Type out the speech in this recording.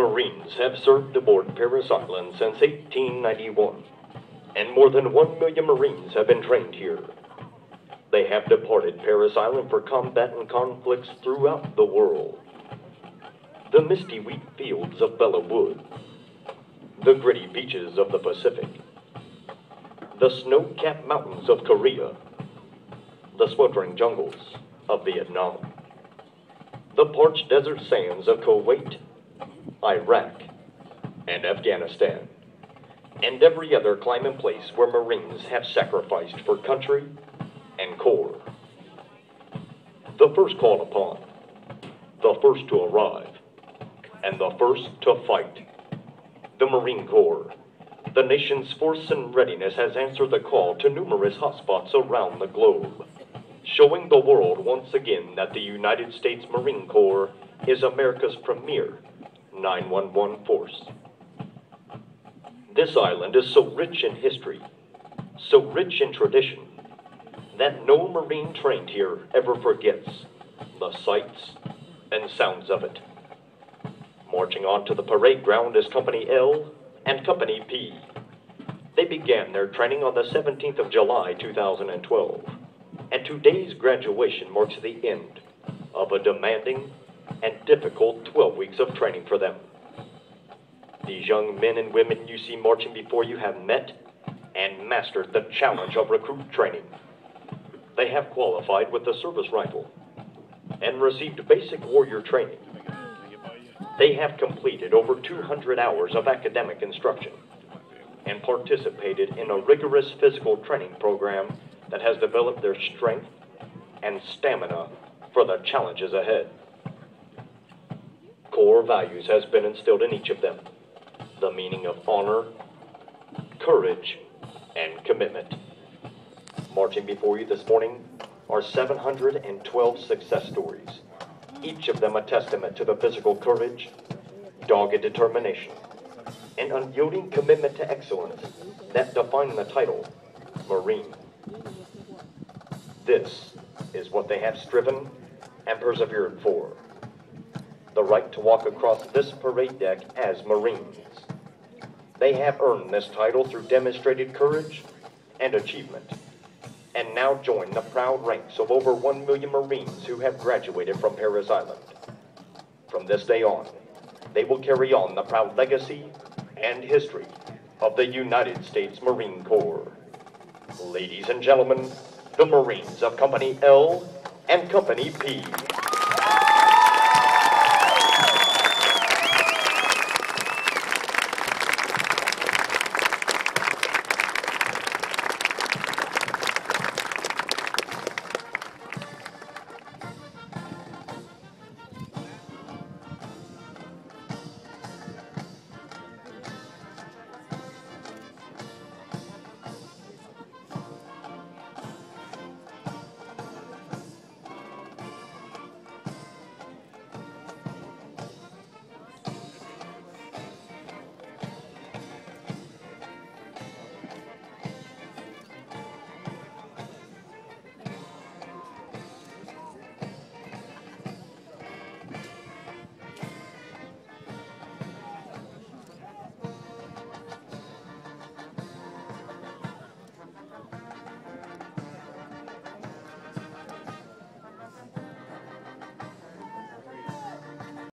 Marines have served aboard Parris Island since 1891, and more than one million Marines have been trained here. They have departed Parris Island for combat and conflicts throughout the world. The misty wheat fields of Belleau Wood, the gritty beaches of the Pacific, the snow-capped mountains of Korea, the sweltering jungles of Vietnam, the parched desert sands of Kuwait, Iraq, and Afghanistan, and every other climbing place where Marines have sacrificed for country and corps. The first called upon, the first to arrive, and the first to fight. The Marine Corps, the nation's force and readiness, has answered the call to numerous hotspots around the globe, showing the world once again that the United States Marine Corps is America's premier 911 force. This island is so rich in history, so rich in tradition, that no Marine trained here ever forgets the sights and sounds of it. Marching on to the parade ground is Company L and Company P. They began their training on the 17th of July 2012, and today's graduation marks the end of a demanding and difficult 12 weeks of training for them. These young men and women you see marching before you have met and mastered the challenge of recruit training. They have qualified with the service rifle and received basic warrior training. They have completed over 200 hours of academic instruction and participated in a rigorous physical training program that has developed their strength and stamina for the challenges ahead. Core values has been instilled in each of them. The meaning of honor, courage, and commitment. Marching before you this morning are 712 success stories, each of them a testament to the physical courage, dogged determination, and unyielding commitment to excellence that define the title Marine. This is what they have striven and persevered for the right to walk across this parade deck as Marines. They have earned this title through demonstrated courage and achievement, and now join the proud ranks of over 1 million Marines who have graduated from Parris Island. From this day on, they will carry on the proud legacy and history of the United States Marine Corps. Ladies and gentlemen, the Marines of Company L and Company P.